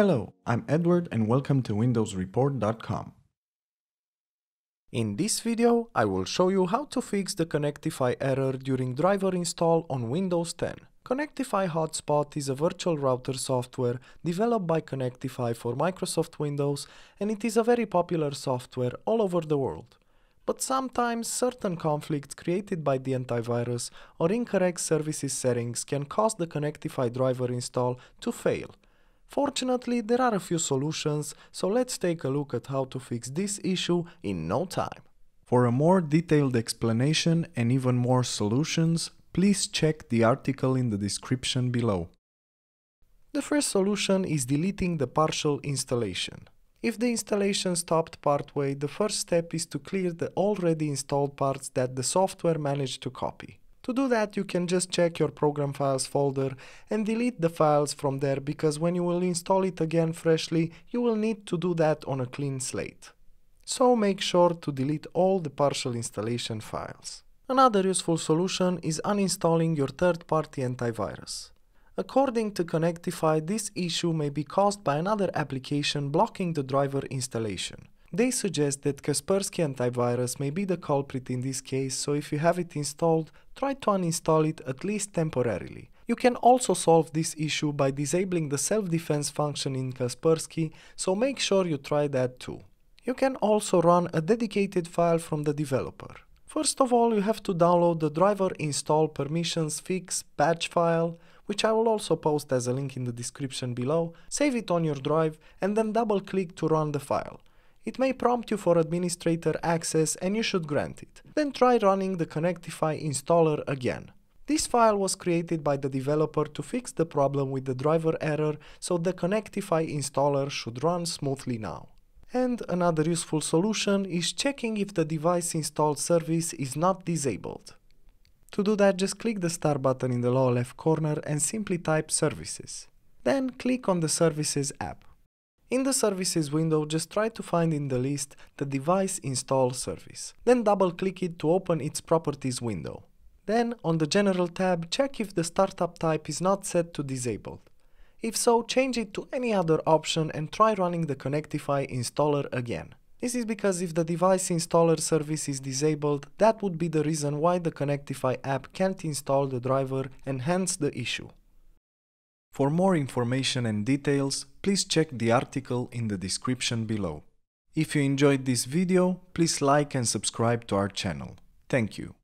Hello, I'm Edward and welcome to windowsreport.com. In this video, I will show you how to fix the Connectify error during driver install on Windows 10. Connectify Hotspot is a virtual router software developed by Connectify for Microsoft Windows and it is a very popular software all over the world. But sometimes certain conflicts created by the antivirus or incorrect services settings can cause the Connectify driver install to fail Fortunately, there are a few solutions, so let's take a look at how to fix this issue in no time. For a more detailed explanation and even more solutions, please check the article in the description below. The first solution is deleting the partial installation. If the installation stopped partway, the first step is to clear the already installed parts that the software managed to copy. To do that, you can just check your program files folder and delete the files from there because when you will install it again freshly, you will need to do that on a clean slate. So make sure to delete all the partial installation files. Another useful solution is uninstalling your third-party antivirus. According to Connectify, this issue may be caused by another application blocking the driver installation. They suggest that Kaspersky antivirus may be the culprit in this case, so if you have it installed, try to uninstall it at least temporarily. You can also solve this issue by disabling the self-defense function in Kaspersky, so make sure you try that too. You can also run a dedicated file from the developer. First of all, you have to download the driver install permissions fix patch file, which I will also post as a link in the description below, save it on your drive, and then double click to run the file. It may prompt you for administrator access and you should grant it. Then try running the Connectify installer again. This file was created by the developer to fix the problem with the driver error, so the Connectify installer should run smoothly now. And another useful solution is checking if the device installed service is not disabled. To do that, just click the star button in the lower left corner and simply type services. Then click on the services app. In the services window, just try to find in the list the device install service. Then double click it to open its properties window. Then on the general tab, check if the startup type is not set to disabled. If so, change it to any other option and try running the Connectify installer again. This is because if the device installer service is disabled, that would be the reason why the Connectify app can't install the driver and hence the issue. For more information and details, please check the article in the description below. If you enjoyed this video, please like and subscribe to our channel. Thank you.